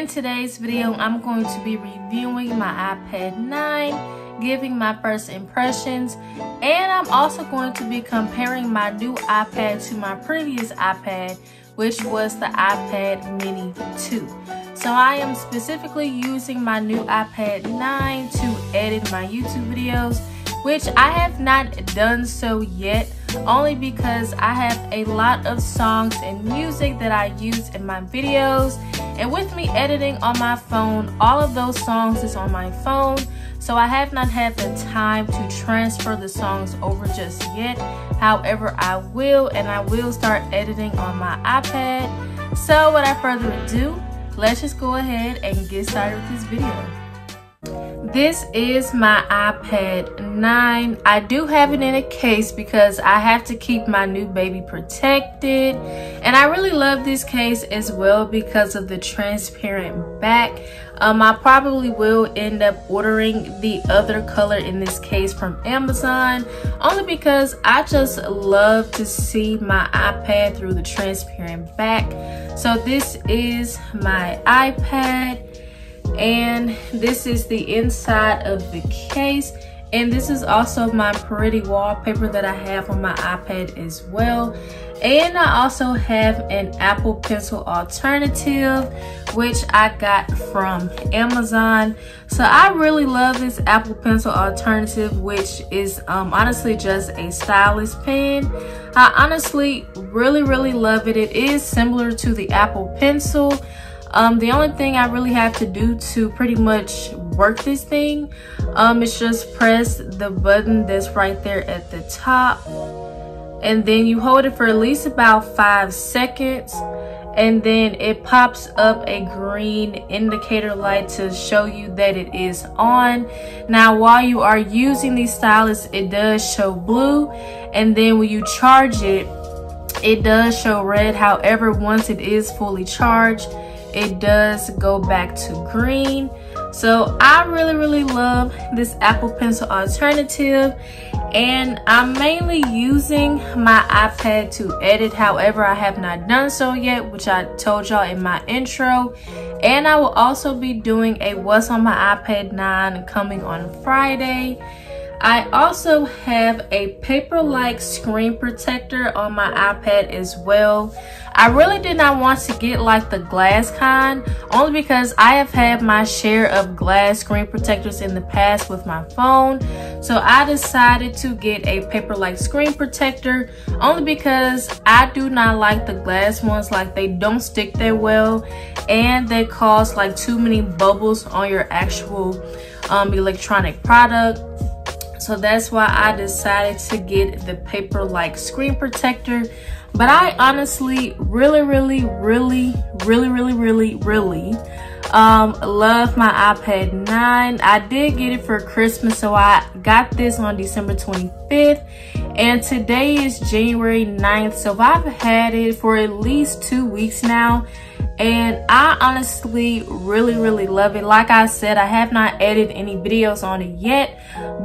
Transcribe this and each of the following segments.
In today's video, I'm going to be reviewing my iPad 9, giving my first impressions, and I'm also going to be comparing my new iPad to my previous iPad, which was the iPad Mini 2. So I am specifically using my new iPad 9 to edit my YouTube videos which I have not done so yet only because I have a lot of songs and music that I use in my videos. And with me editing on my phone all of those songs is on my phone. So I have not had the time to transfer the songs over just yet. However I will and I will start editing on my iPad. So without further ado let's just go ahead and get started with this video this is my iPad 9. I do have it in a case because I have to keep my new baby protected. And I really love this case as well because of the transparent back. Um, I probably will end up ordering the other color in this case from Amazon only because I just love to see my iPad through the transparent back. So this is my iPad and this is the inside of the case. And this is also my pretty wallpaper that I have on my iPad as well. And I also have an Apple Pencil alternative which I got from Amazon. So I really love this Apple Pencil alternative which is um, honestly just a stylus pen. I honestly really really love it. It is similar to the Apple Pencil um, the only thing I really have to do to pretty much work this thing um, is just press the button that's right there at the top. And then you hold it for at least about five seconds. And then it pops up a green indicator light to show you that it is on. Now while you are using the stylus it does show blue. And then when you charge it it does show red. However once it is fully charged it does go back to green. So i really really love this apple pencil alternative and i'm mainly using my ipad to edit. However i have not done so yet which i told y'all in my intro. And i will also be doing a what's on my ipad 9 coming on friday. I also have a paper-like screen protector on my iPad as well. I really did not want to get like the glass kind only because I have had my share of glass screen protectors in the past with my phone. So I decided to get a paper-like screen protector only because I do not like the glass ones like they don't stick that well and they cause like too many bubbles on your actual um, electronic product so that's why I decided to get the paper like screen protector but I honestly really really really really really really really um love my iPad 9 I did get it for Christmas so I got this on December 25th and today is January 9th so I've had it for at least two weeks now and I honestly really really love it. Like I said I have not edited any videos on it yet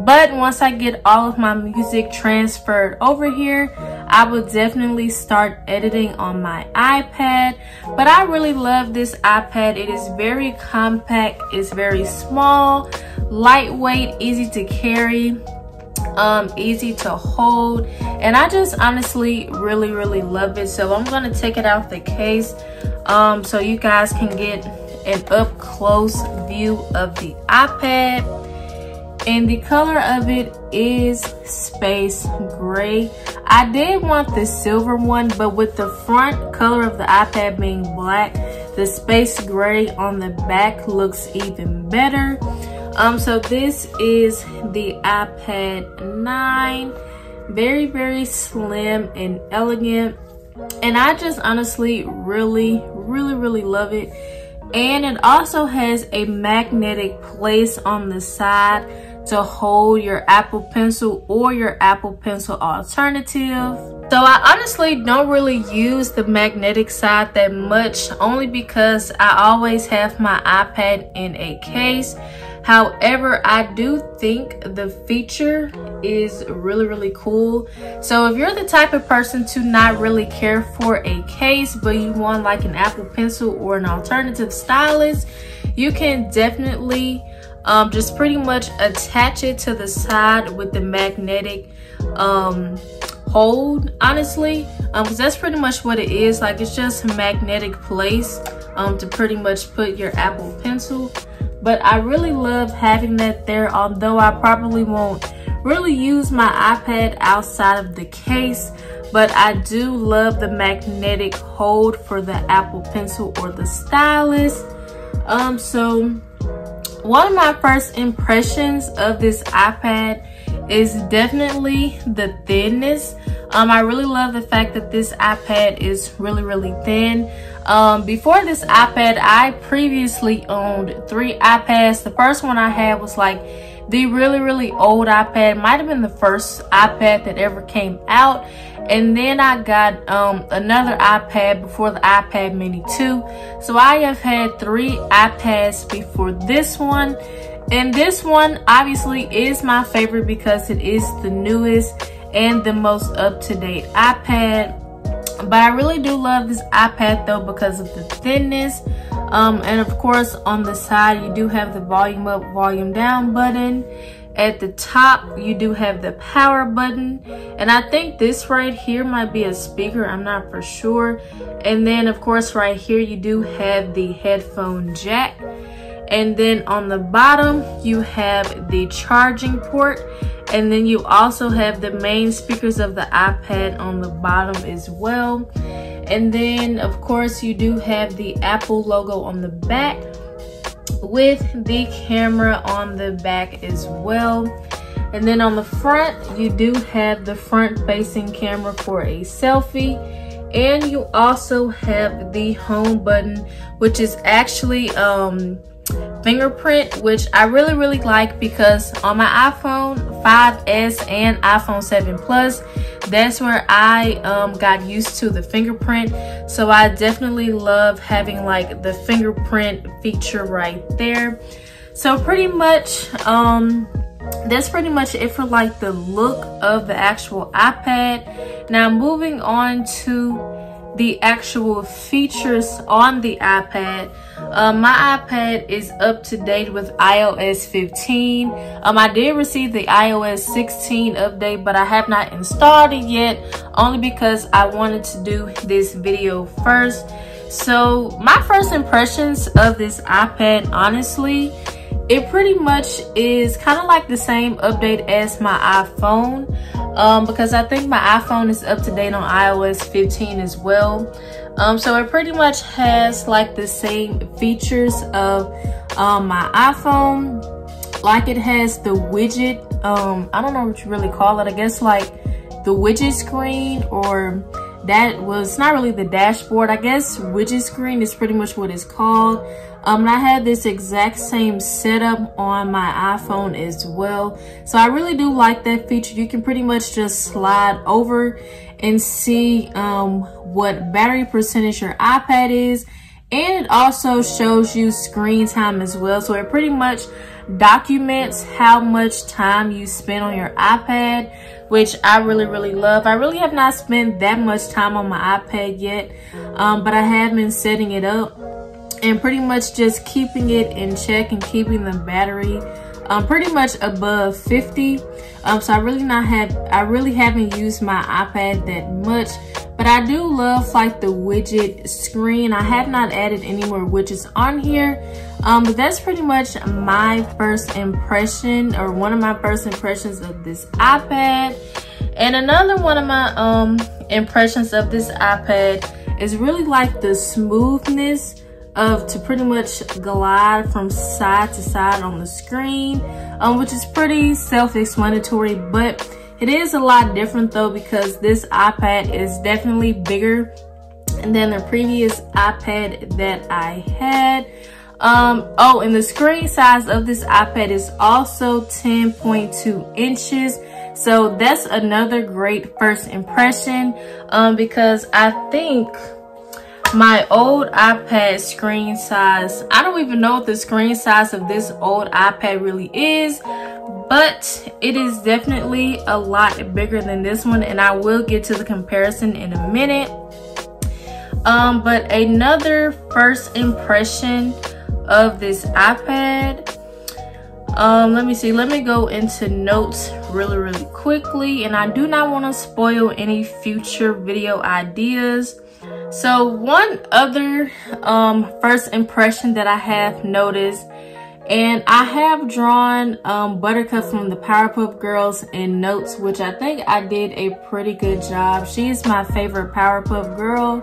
but once I get all of my music transferred over here I will definitely start editing on my iPad but I really love this iPad. It is very compact it's very small lightweight easy to carry um easy to hold and i just honestly really really love it. So i'm gonna take it out the case um so you guys can get an up close view of the ipad. And the color of it is space gray i did want the silver one but with the front color of the ipad being black the space gray on the back looks even better. Um so this is the ipad 9 very very slim and elegant. And i just honestly really really really love it. And it also has a magnetic place on the side to hold your Apple Pencil or your Apple Pencil alternative. So I honestly don't really use the magnetic side that much only because I always have my iPad in a case However, I do think the feature is really, really cool. So if you're the type of person to not really care for a case, but you want like an Apple Pencil or an alternative stylus, you can definitely um, just pretty much attach it to the side with the magnetic um, hold, honestly. Because um, that's pretty much what it is. Like it's just a magnetic place um, to pretty much put your Apple Pencil. But I really love having that there, although I probably won't really use my iPad outside of the case. But I do love the magnetic hold for the Apple Pencil or the stylus. Um, so one of my first impressions of this iPad is definitely the thinness. Um, I really love the fact that this iPad is really, really thin. Um, before this iPad, I previously owned three iPads. The first one I had was like the really, really old iPad. Might have been the first iPad that ever came out. And then I got um, another iPad before the iPad mini 2. So I have had three iPads before this one. And this one obviously is my favorite because it is the newest and the most up-to-date iPad. But I really do love this iPad though because of the thinness. Um, and of course on the side you do have the volume up, volume down button. At the top, you do have the power button. And I think this right here might be a speaker. I'm not for sure. And then, of course, right here, you do have the headphone jack. And then on the bottom, you have the charging port. And then you also have the main speakers of the iPad on the bottom as well. And then, of course, you do have the Apple logo on the back with the camera on the back as well. And then on the front, you do have the front facing camera for a selfie. And you also have the home button, which is actually um, fingerprint, which I really, really like because on my iPhone 5S and iPhone 7 Plus, that's where I um, got used to the fingerprint. So I definitely love having like the fingerprint feature right there. So pretty much, um, that's pretty much it for like the look of the actual iPad. Now moving on to the actual features on the iPad. Um, my iPad is up to date with iOS 15. Um, I did receive the iOS 16 update, but I have not installed it yet, only because I wanted to do this video first. So my first impressions of this iPad, honestly, it pretty much is kind of like the same update as my iPhone um, because I think my iPhone is up to date on iOS 15 as well. Um, so it pretty much has like the same features of um, my iPhone. Like it has the widget, um, I don't know what you really call it. I guess like the widget screen or that was not really the dashboard. I guess widget screen is pretty much what it's called. Um, and I had this exact same setup on my iPhone as well. So I really do like that feature. You can pretty much just slide over and see um, what battery percentage your iPad is. And it also shows you screen time as well. So it pretty much documents how much time you spend on your iPad, which I really, really love. I really have not spent that much time on my iPad yet, um, but I have been setting it up and pretty much just keeping it in check and keeping the battery um, pretty much above 50. Um, so I really not have, I really haven't used my iPad that much, but I do love like the widget screen. I have not added any more widgets on here. Um, but that's pretty much my first impression or one of my first impressions of this iPad. And another one of my um, impressions of this iPad is really like the smoothness of to pretty much glide from side to side on the screen, um, which is pretty self-explanatory, but it is a lot different though because this iPad is definitely bigger than the previous iPad that I had. Um, oh, and the screen size of this iPad is also 10.2 inches. So that's another great first impression um, because I think my old iPad screen size. I don't even know what the screen size of this old iPad really is, but it is definitely a lot bigger than this one and I will get to the comparison in a minute. Um, but another first impression of this iPad um let me see let me go into notes really really quickly and i do not want to spoil any future video ideas so one other um first impression that i have noticed and i have drawn um buttercup from the powerpuff girls in notes which i think i did a pretty good job. She is my favorite powerpuff girl.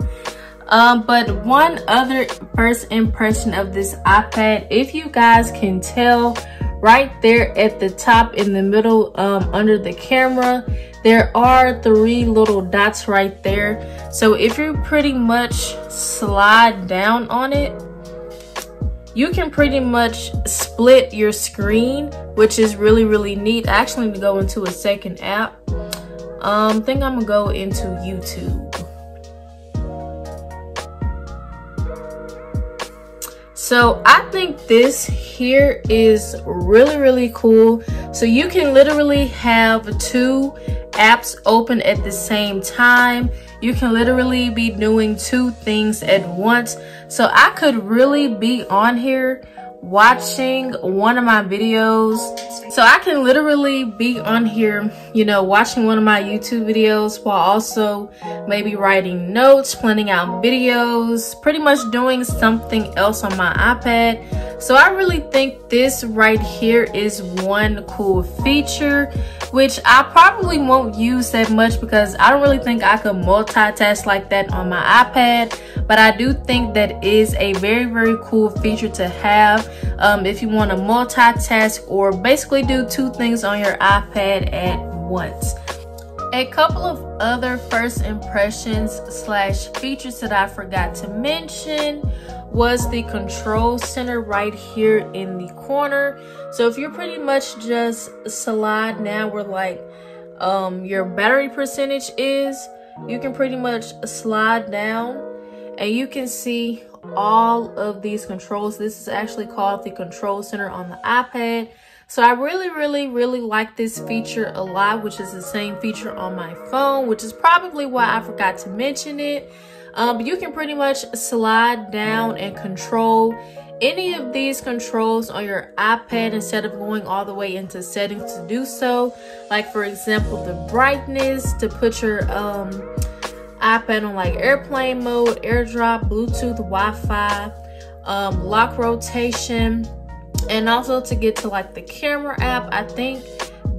Um but one other first impression of this ipad if you guys can tell right there at the top in the middle um, under the camera there are three little dots right there. So if you pretty much slide down on it you can pretty much split your screen which is really really neat. I actually need to go into a second app. Um think i'm gonna go into youtube So I think this here is really, really cool. So you can literally have two apps open at the same time. You can literally be doing two things at once. So I could really be on here watching one of my videos. So i can literally be on here you know watching one of my youtube videos while also maybe writing notes planning out videos pretty much doing something else on my ipad. So i really think this right here is one cool feature which i probably won't use that much because i don't really think i could multitask like that on my ipad but I do think that is a very, very cool feature to have um, if you want to multitask or basically do two things on your iPad at once. A couple of other first impressions slash features that I forgot to mention was the control center right here in the corner. So if you're pretty much just slide now where like um, your battery percentage is, you can pretty much slide down and you can see all of these controls. This is actually called the control center on the iPad. So I really, really, really like this feature a lot, which is the same feature on my phone, which is probably why I forgot to mention it. Um, you can pretty much slide down and control any of these controls on your iPad instead of going all the way into settings to do so. Like for example, the brightness to put your um, iPad on like airplane mode, airdrop, Bluetooth, Wi-Fi, um, lock rotation, and also to get to like the camera app, I think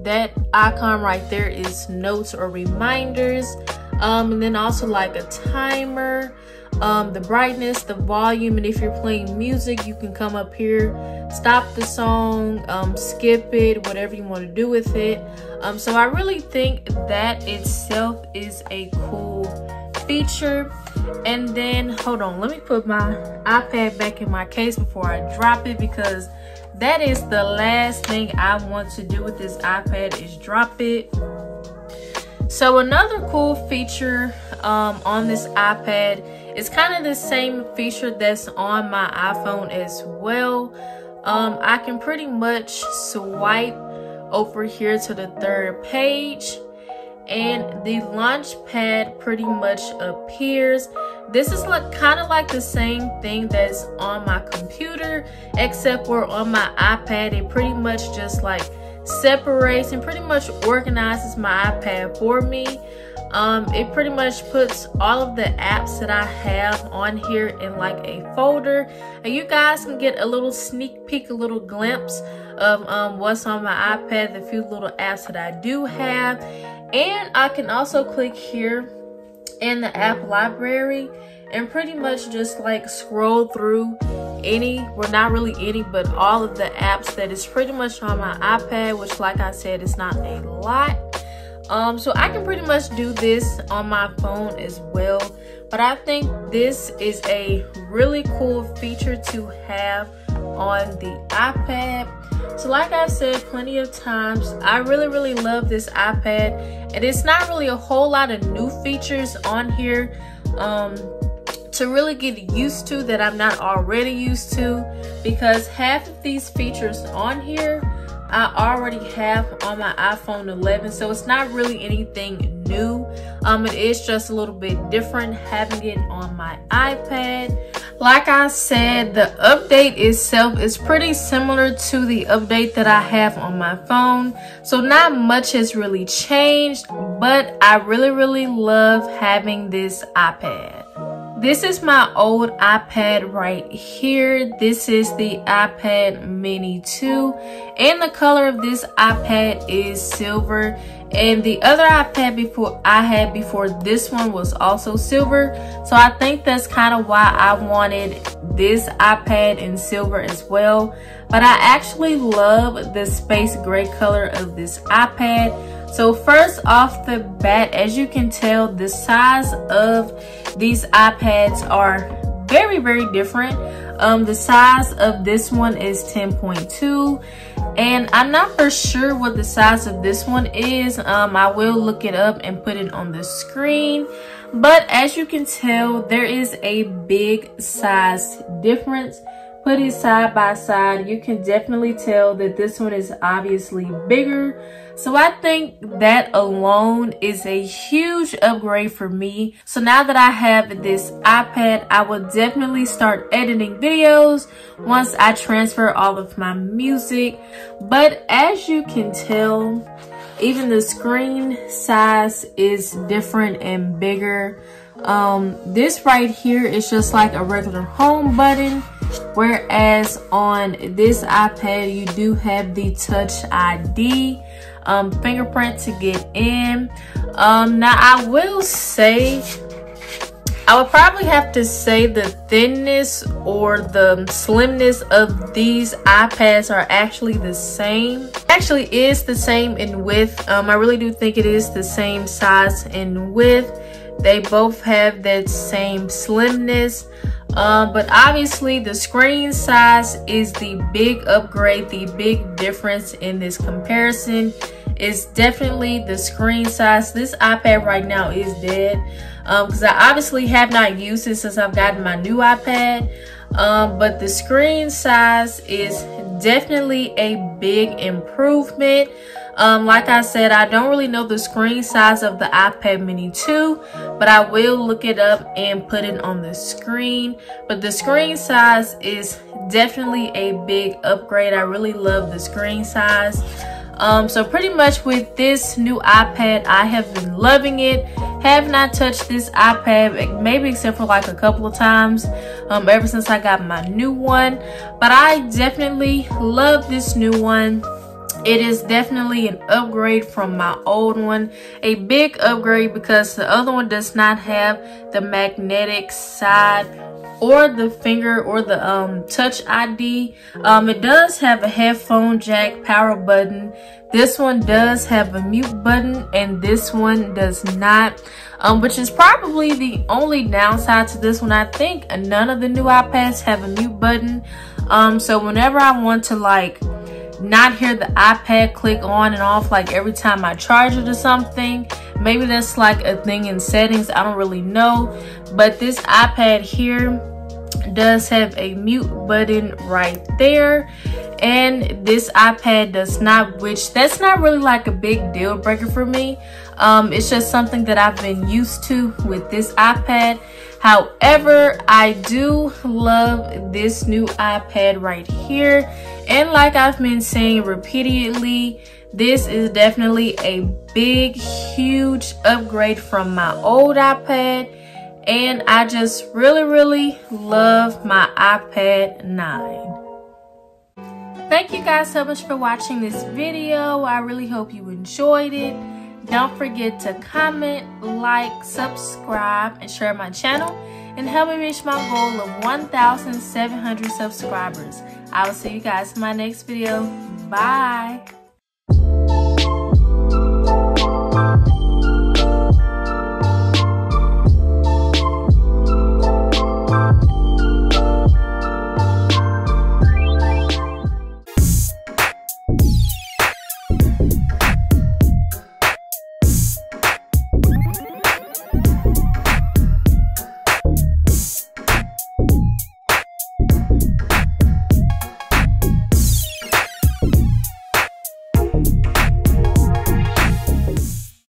that icon right there is notes or reminders. Um, and then also like a timer, um, the brightness, the volume, and if you're playing music, you can come up here, stop the song, um, skip it, whatever you want to do with it. Um, so I really think that itself is a cool feature. And then hold on let me put my ipad back in my case before i drop it because that is the last thing i want to do with this ipad is drop it. So another cool feature um, on this ipad is kind of the same feature that's on my iphone as well. Um, i can pretty much swipe over here to the third page and the launch pad pretty much appears. This is like kind of like the same thing that's on my computer except for on my ipad it pretty much just like separates and pretty much organizes my ipad for me. Um, it pretty much puts all of the apps that I have on here in like a folder. And you guys can get a little sneak peek a little glimpse of um, what's on my iPad the few little apps that I do have and I can also click here in the app library and pretty much just like scroll through any well not really any but all of the apps that is pretty much on my ipad which like i said is not a lot. Um so i can pretty much do this on my phone as well. But i think this is a really cool feature to have on the ipad so like I've said plenty of times i really really love this ipad and it's not really a whole lot of new features on here um to really get used to that I'm not already used to because half of these features on here I already have on my iPhone 11 so it's not really anything new. Um it is just a little bit different having it on my iPad like I said the update itself is pretty similar to the update that I have on my phone. So not much has really changed but I really really love having this iPad. This is my old iPad right here. This is the iPad mini 2 and the color of this iPad is silver and the other iPad before I had before this one was also silver. So I think that's kind of why I wanted this iPad in silver as well. But I actually love the space gray color of this iPad. So first off the bat, as you can tell, the size of these iPads are very, very different. Um, the size of this one is 10.2 and I'm not for sure what the size of this one is. Um, I will look it up and put it on the screen. But as you can tell, there is a big size difference put it side by side, you can definitely tell that this one is obviously bigger. So I think that alone is a huge upgrade for me. So now that I have this iPad, I will definitely start editing videos once I transfer all of my music. But as you can tell, even the screen size is different and bigger. Um, this right here is just like a regular home button Whereas on this iPad, you do have the Touch ID um, fingerprint to get in. Um, now, I will say, I would probably have to say the thinness or the slimness of these iPads are actually the same. Actually is the same in width. Um, I really do think it is the same size and width. They both have that same slimness. Um, but obviously the screen size is the big upgrade, the big difference in this comparison is definitely the screen size. This iPad right now is dead because um, I obviously have not used it since I've gotten my new iPad. Um, but the screen size is definitely a big improvement. Um, like I said, I don't really know the screen size of the iPad mini 2, but I will look it up and put it on the screen. But the screen size is definitely a big upgrade. I really love the screen size. Um, so pretty much with this new iPad, I have been loving it. Have not touched this iPad, maybe except for like a couple of times, um, ever since I got my new one. But I definitely love this new one. It is definitely an upgrade from my old one. A big upgrade because the other one does not have the magnetic side or the finger or the um, touch ID. Um, it does have a headphone jack power button. This one does have a mute button and this one does not. Um, which is probably the only downside to this one. I think none of the new iPads have a mute button. Um, so whenever I want to like not hear the iPad click on and off like every time I charge it or something. Maybe that's like a thing in settings. I don't really know. But this iPad here does have a mute button right there. And this ipad does not which that's not really like a big deal breaker for me. Um it's just something that i've been used to with this ipad. However i do love this new ipad right here. And like i've been saying repeatedly this is definitely a big huge upgrade from my old ipad and I just really, really love my iPad 9. Thank you guys so much for watching this video. I really hope you enjoyed it. Don't forget to comment, like, subscribe, and share my channel and help me reach my goal of 1,700 subscribers. I will see you guys in my next video. Bye.